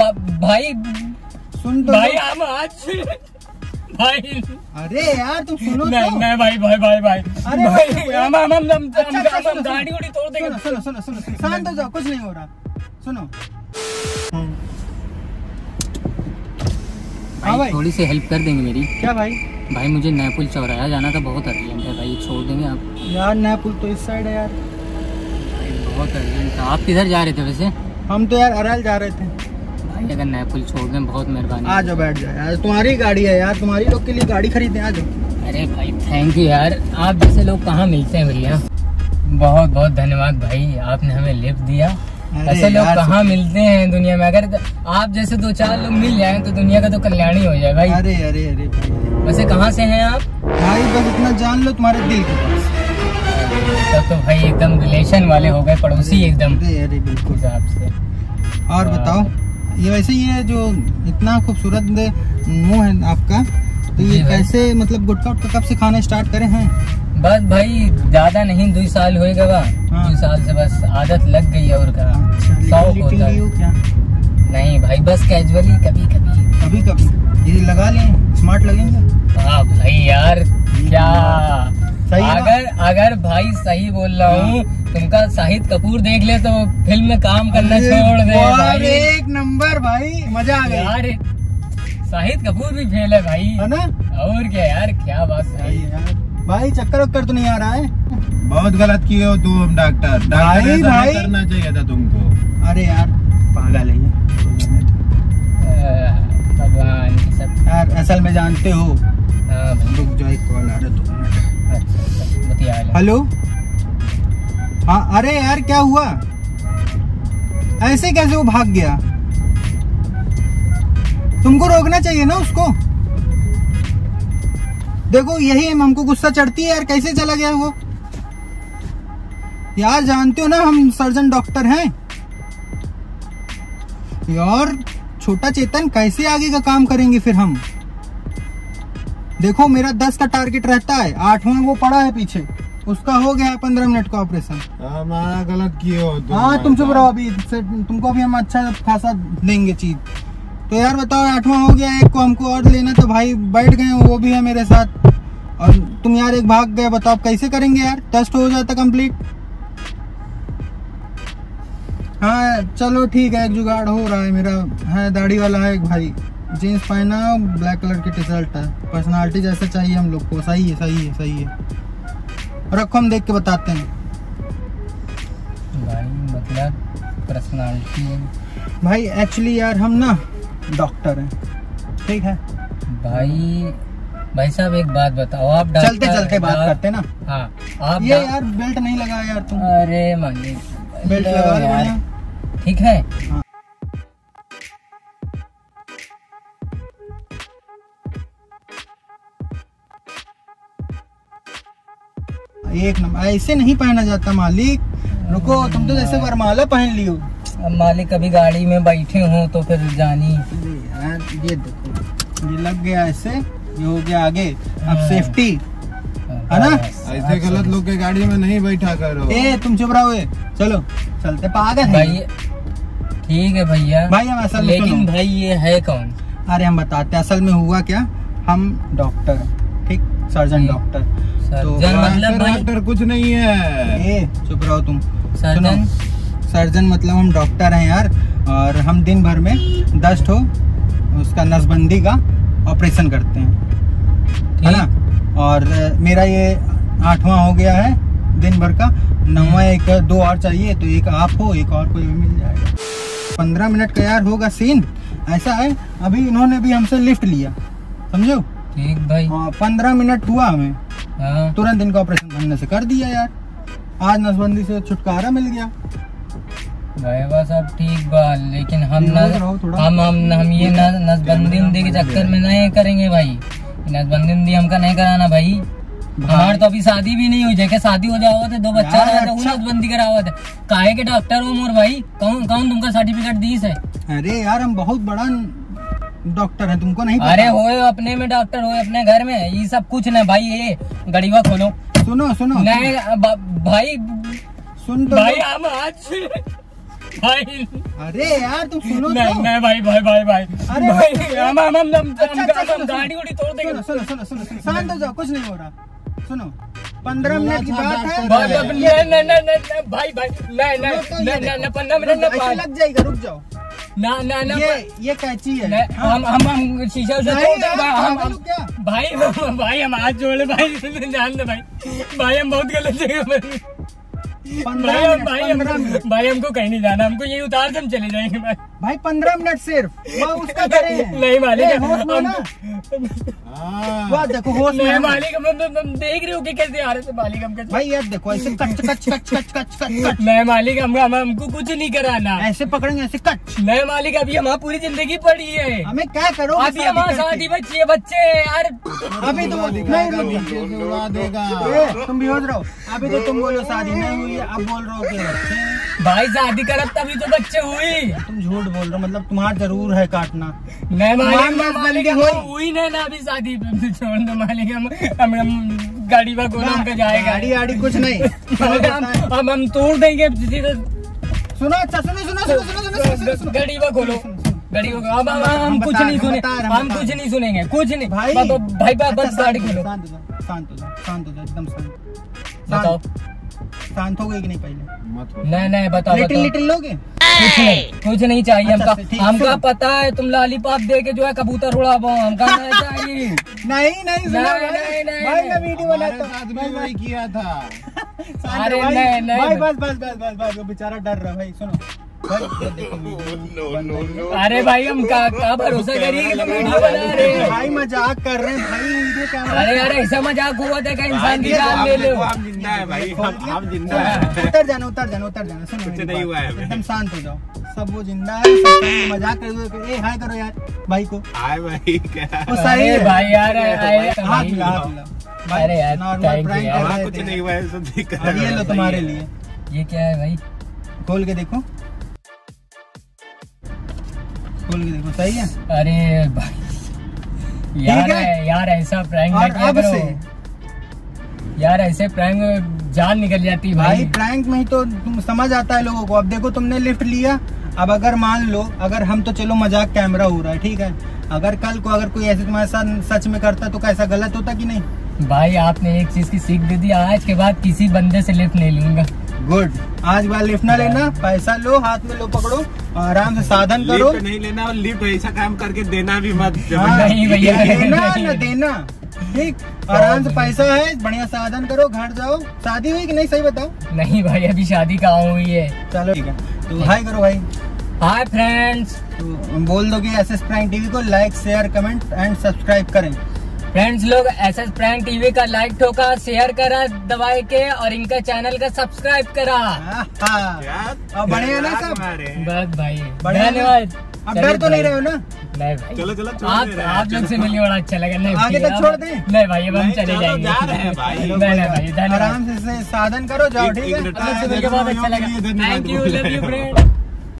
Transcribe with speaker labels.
Speaker 1: ब- भाई
Speaker 2: सुन तो
Speaker 1: भाई हम आज भाई
Speaker 2: अरे यार तुम सुनो
Speaker 1: नहीं
Speaker 2: तो।
Speaker 1: नहीं भाई भाई भाई भाई।
Speaker 2: अरे
Speaker 1: भाई
Speaker 2: भाई,
Speaker 1: हम हम हम हम
Speaker 2: अच्छा, अच्छा।
Speaker 1: गाड़ी उड़ी तोड़ देंगे।
Speaker 2: सुनो सुनो सुनो शांत हो जाओ कुछ नहीं हो रहा। सुनो। हाँ
Speaker 1: भाई
Speaker 2: भाई।
Speaker 1: थोड़ी सी हेल्प कर देंगे मेरी।
Speaker 2: क्या भाई?
Speaker 1: भाई मुझे नैपुल चौराया जाना था बहुत अर्जेंट है भाई छोड़ देंगे आप।
Speaker 2: यार नया पुल तो इस साइड है यार।
Speaker 1: भाई बहुत अर्जेंट था। आप किधर जा रहे थे वैसे?
Speaker 2: हम तो यार अरल जा रहे थे।
Speaker 1: भाई अगर नैपुल छोड़ दें बहुत मेहरबानी।
Speaker 2: आ जाओ बैठ जाओ यार। तुम्हारी गाड़ी है यार। तुम्हारी लोग के लिए गाड़ी खरीदे आ जाओ।
Speaker 1: अरे भाई थैंक यू यार। आप जैसे लोग कहाँ मिलते हैं भैया? बहुत बहुत धन्यवाद भाई। आपने हमें लिफ्ट दिया। ऐसे लोग कहाँ मिलते हैं दुनिया में? अगर आप जैसे दो चार लोग मिल जाएँ तो दुनिया का तो कल्याण ही हो जाए भाई।
Speaker 2: अरे अरे अरे
Speaker 1: वैसे कहाँ से हैं आप?
Speaker 2: भाई बस इतना जान लो तुम्हारे दिल के पास।
Speaker 1: तब तो भाई एकदम रिलेशन वाले हो गए पड़ोसी एकदम।
Speaker 2: अरे अरे बिल्कुल।
Speaker 1: हिसाब से।
Speaker 2: और बताओ। ये वैसे ही है जो इतना खूबसूरत मुँह है आपका। तो ये कैसे मतलब गुटका उटका कब से खाना स्टार्ट करे हैं?
Speaker 1: बस भाई ज़्यादा नहीं दो साल होएगा बा।
Speaker 2: हाँ।
Speaker 1: दो साल से बस आदत लग गई है और का। शौक होता है नहीं भाई बस कैजुअली कभी कभी
Speaker 2: कभी कभी ये लगा लें स्मार्ट लगेंगे?
Speaker 1: अगर भाई सही बोल रहा हूँ। तुमका शाहिद कपूर देख ले तो फ़िल्म में काम करना छोड़ दे भाई।
Speaker 2: एक नंबर भाई। मज़ा आ गया
Speaker 1: यार शाहिद कपूर भी फेल है भाई।
Speaker 2: है ना?
Speaker 1: और क्या यार क्या बात
Speaker 2: सही
Speaker 1: है
Speaker 2: यार। भाई चक्कर वक्कर तो नहीं आ रहा है?
Speaker 3: बहुत गलत किए हो तुम डॉक्टर
Speaker 2: भाई, भाई।
Speaker 3: करना चाहिए था तुमको।
Speaker 2: अरे यार पागल है
Speaker 1: भगवान।
Speaker 2: यार असल में जानते हो।
Speaker 1: हाँ
Speaker 2: रुक जाओ एक कॉल आ रहा हेलो? हाँ अरे यार, क्या हुआ? ऐसे कैसे वो भाग गया? तुमको रोकना चाहिए ना उसको? देखो, यही हमको गुस्सा चढ़ती है यार, कैसे चला गया वो? यार, जानते हो ना, हम सर्जन डॉक्टर हैं। यार, छोटा चेतन, कैसे आगे का काम करेंगे फिर हम? देखो, मेरा दस का टारगेट रहता है, आठवां वो पड़ा है पीछे। उसका हो गया है पंद्रह मिनट का ऑपरेशन।
Speaker 3: हमारा गलत किए हो तुम
Speaker 2: हाँ तुम चुप रहो अभी तुमको भी हम अच्छा खासा देंगे चीज़। तो यार बताओ आठवां हो गया एक को हमको और लेना तो भाई बैठ गए वो भी है मेरे साथ। और तुम यार एक भाग गए बताओ कैसे करेंगे यार? टेस्ट हो जाता कंप्लीट हाँ चलो ठीक है एक जुगाड़ हो रहा है मेरा। है दाढ़ी वाला है एक भाई। जीन्स पहना ब्लैक कलर की टी शर्ट है। पर्सनालिटी जैसा चाहिए हम लोग को। सही है सही है सही है। रखो हम देख के बताते हैं।
Speaker 1: भाई मतलब पर्सनालिटी है।
Speaker 2: भाई एक्चुअली यार हम ना डॉक्टर हैं। ठीक है?
Speaker 1: भाई भाई साहब एक बात बताओ आप
Speaker 2: चलते चलते बात करते ना।
Speaker 1: हाँ आप
Speaker 2: ये यार बेल्ट नहीं लगा यार तुम
Speaker 1: अरे मालिक
Speaker 2: बेल्ट लगा
Speaker 1: यार ठीक है।
Speaker 2: एक नंबर ऐसे नहीं पहना जाता मालिक। रुको तुम तो जैसे वरमाला पहन लियो।
Speaker 1: अब मालिक कभी गाड़ी में बैठे हो तो फिर जानी।
Speaker 2: यार ये देखो ये लग गया ऐसे ये हो गया आगे। अब
Speaker 1: हाँ।
Speaker 2: सेफ्टी है ना?
Speaker 3: ऐसे गलत लोग के गाड़ी में नहीं बैठा करो।
Speaker 2: ए तुम चुप रहो चलो चलते पागल हैं।
Speaker 1: भाई ठीक है भैया।
Speaker 2: भाई हम असल
Speaker 1: लेकिन भाई ये है कौन?
Speaker 2: अरे हम बताते असल में हुआ क्या? हम डॉक्टर ठीक? Surgeon doctor.
Speaker 1: सर्जन
Speaker 2: हाँ,
Speaker 1: मतलब
Speaker 3: डॉक्टर कुछ नहीं है।
Speaker 2: चुप रहो तुम।
Speaker 1: सर्जन
Speaker 2: सर्जन मतलब हम डॉक्टर हैं यार और हम दिन भर में दस ठो उसका नसबंदी का ऑपरेशन करते हैं। है ना? और मेरा ये आठवां हो गया है दिन भर का। नवा एक दो और चाहिए तो एक आप हो एक और कोई मिल जाएगा। पंद्रह मिनट का यार होगा सीन ऐसा है अभी इन्होंने भी हमसे लिफ्ट लिया। समझो
Speaker 1: ठीक भाई।
Speaker 2: हाँ पंद्रह मिनट हुआ हमें। तुरंत इनका ऑपरेशन हमने से कर दिया यार। आज नसबंदी से छुटकारा मिल गया।
Speaker 1: बस ठीक बा लेकिन हम न हम हम हम ये नसबंदी के चक्कर में नहीं करेंगे भाई। नसबंदी हमका नहीं कराना भाई। हमार तो अभी शादी भी नहीं हुई जैसे शादी हो जाओ तो दो बच्चा था
Speaker 2: अच्छा।
Speaker 1: नसबंदी करावा था काहे के डॉक्टर हो मोर भाई? कौन कौन तुमका सर्टिफिकेट दीस है?
Speaker 2: अरे यार हम बहुत बड़ा डॉक्टर है तुमको नहीं
Speaker 1: अरे हो अपने में डॉक्टर हो अपने घर में ये सब कुछ नहीं भाई ये गड़ीवा खोलो।
Speaker 2: सुनो सुनो।
Speaker 1: नहीं भाई
Speaker 2: सुन तो
Speaker 1: भाई। हम आज भाई
Speaker 2: अरे यार तुम सुनो
Speaker 1: नहीं
Speaker 2: तो।
Speaker 1: नहीं भाई भाई भाई भाई
Speaker 2: अरे
Speaker 1: भाई
Speaker 2: भाई,
Speaker 1: हम हम हम हम
Speaker 2: अच्छा, अच्छा।
Speaker 1: गाड़ी उड़ी तोड़ देंगे।
Speaker 2: सुनो सुनो सुनो शांत हो जाओ कुछ नहीं हो रहा। सुनो पंद्रह मिनट की बात है।
Speaker 1: भाई
Speaker 3: भाई,
Speaker 1: भाई, नहीं नहीं नहीं नहीं नहीं, भाई भाई नहीं नहीं
Speaker 2: रुको, ये
Speaker 1: नहीं नहीं
Speaker 2: देखो।
Speaker 1: नहीं पंद्रह मिनट ना
Speaker 2: लग जाएगा रुक जाओ।
Speaker 1: ना ना ना
Speaker 2: ये ये कैची है हाँ।
Speaker 1: हम हम हम शीशा
Speaker 2: से
Speaker 1: तो हम
Speaker 2: क्या?
Speaker 1: भाई भाई हम हाथ जोड़े भाई जान दे भाई भाई हम बहुत गलत जगह पर
Speaker 2: पंद्रह
Speaker 1: हम भाई भाई हमको कहीं नहीं जाना हमको यही उतार के हम चले जाएँगे भाई।
Speaker 2: भाई पंद्रह मिनट सिर्फ़। उसका करे।
Speaker 1: नहीं मालिक
Speaker 3: हाँ
Speaker 2: वाह देखो होश में
Speaker 1: नहीं मालिक हम हम- हम देख रहे हो कि कैसे आ रहे थे मालिक हम कैसे
Speaker 2: भाई यार देखो ऐसे कच कच कच कच कच कच
Speaker 1: नहीं मालिक हम हम- हमको कुछ नहीं कराना।
Speaker 2: ऐसे पकड़ेंगे ऐसे कच।
Speaker 1: नहीं मालिक अभी हमारी पूरी ज़िंदगी पड़ी है।
Speaker 2: हमें क्या करो
Speaker 1: अभी हमारी शादी बच्ची है बच्चे यार।
Speaker 2: अभी तो नहीं तुम बेहोश रहो अभी तो तुम बोलो शादी नहीं हुई अब बोल रहे हो
Speaker 1: भाई शादी कर तभी तो बच्चे हुई।
Speaker 2: तुम झूठ बोल रहे हो मतलब तुम्हारा ज़रूर है काटना।
Speaker 1: मैं
Speaker 2: हुई
Speaker 1: नहीं ना अभी शादी मालिक हम गाड़ी पर गोदाम पे जाएगा।
Speaker 2: गाड़ी गाड़ी कुछ नहीं।
Speaker 1: हम हम तोड़ देंगे
Speaker 2: सुनो अच्छा सुनो सुनो सुनो सुनो सुनो
Speaker 1: गाड़ी पर खोलो। गाड़ी को अब हम कुछ नहीं सुने
Speaker 2: हम
Speaker 1: कुछ नहीं सुनेंगे कुछ नहीं।
Speaker 2: भाई
Speaker 1: भाई बस
Speaker 2: अच्छा,
Speaker 1: गाड़ी खोलो।
Speaker 2: शांत हो जाओ शांत हो जाओ एकदम शांत।
Speaker 1: बताओ।
Speaker 2: शांत हो गए कि नहीं पहले।
Speaker 1: नहीं नहीं बताओ
Speaker 2: लिटिल लिटिल लोगे?
Speaker 1: कुछ नहीं कुछ नहीं चाहिए
Speaker 2: अच्छा,
Speaker 1: हमका। हमका पता है तुम लाली पाप दे के जो है कबूतर उड़ाबो हमका नहीं चाहिए।
Speaker 2: नहीं नहीं सुनो
Speaker 1: नहीं, नहीं, नहीं,
Speaker 2: भाई
Speaker 1: नहीं।
Speaker 2: मैं वीडियो बनाता हूँ।
Speaker 3: वही किया था।
Speaker 1: अरे नहीं, नहीं,
Speaker 2: बस बस बस बस बस बेचारा डर रहा भाई सुनो। ये है।
Speaker 1: अरे भाई हम का, का भरोसा करिए कि तुम वीडियो बना रहे हो।
Speaker 2: भाई मज़ाक कर रहे हैं भाई वीडियो कैमरा
Speaker 1: अरे यार ऐसा मज़ाक हुआ था कि इंसान की जान ले लो।
Speaker 3: हम ज़िंदा है भाई हम हम ज़िंदा है।
Speaker 2: उतर जाना उतर जाना उतर जाना सुनो
Speaker 3: कुछ नहीं हुआ है
Speaker 2: एकदम शांत हो जाओ। सब वो ज़िंदा है मज़ाक कर रहे हो। ए हाय करो यार भाई को।
Speaker 3: आए भाई क्या?
Speaker 2: वो सही है।
Speaker 1: भाई यार आए-
Speaker 2: हाथ हाथ मिला।
Speaker 1: अरे यार।
Speaker 2: कर
Speaker 3: वहाँ
Speaker 2: रहे
Speaker 3: कुछ नहीं हुआ है सब ठीक कर
Speaker 2: ये लो तुम्हारे लिए।
Speaker 1: ये क्या है भाई?
Speaker 2: खोल के देखो। खोल के देखो सही है?
Speaker 1: अरे भाई यार
Speaker 2: है?
Speaker 1: यार ऐसा प्रैंक
Speaker 2: और अब
Speaker 1: करो।
Speaker 2: से?
Speaker 1: यार ऐसे प्रैंक जान निकल जाती है
Speaker 2: भाई।
Speaker 1: भाई
Speaker 2: प्रैंक में ही तो तुम समझ आता है लोगों को। अब देखो तुमने लिफ्ट लिया। अब अगर मान लो अगर हम तो चलो मज़ाक कैमरा हो रहा है ठीक है? अगर कल को अगर कोई ऐसे तुम्हारे साथ सच में करता तो कैसा गलत होता कि नहीं?
Speaker 1: भाई आपने एक चीज़ की सीख दे दी। आज के बाद किसी बंदे से लिफ्ट नहीं लूँगा।
Speaker 2: गुड आज बार लिफ्ट ना लेना पैसा लो हाथ में लो पकड़ो। आराम से साधन करो।
Speaker 3: लिफ्ट नहीं लेना और लिफ्ट ऐसा काम करके देना भी मत
Speaker 2: हाँ,
Speaker 1: नहीं भैया,
Speaker 2: देना
Speaker 1: नहीं।
Speaker 2: ना देना। ठीक आराम से पैसा है बढ़िया साधन करो घर जाओ। शादी हुई कि नहीं सही बताओ?
Speaker 1: नहीं भाई अभी शादी कहाँ हुई है?
Speaker 2: चलो ठीक है। तो हाय करो भाई।
Speaker 1: Hi friends.
Speaker 2: तो बोल दो कि एस एस प्राइम टीवी को like share comment and subscribe करें।
Speaker 1: फ्रेंड्स लोग एस एस प्रैंक टीवी का लाइक ठोका शेयर करा दबाए के और इनका चैनल का सब्सक्राइब करा।
Speaker 2: बढ़िया ना सब?
Speaker 1: बस भाई। धन्यवाद।
Speaker 2: अब डर तो नहीं रहे हो ना?
Speaker 1: नहीं भाई।
Speaker 3: चलो चलो
Speaker 1: आप
Speaker 3: हैं,
Speaker 1: आप लोग से मिलके बड़ा अच्छा लगा। नहीं
Speaker 2: आगे तक छोड़ दें?
Speaker 1: नहीं भाई अब हम चले जाएँगे।
Speaker 3: जा रहे हैं भाई।
Speaker 1: नहीं भाई
Speaker 2: आराम से साधन करो जाओ ठीक है?
Speaker 3: मिनट
Speaker 1: से मिलके बहुत अच्छा लगा। Thank you love you friend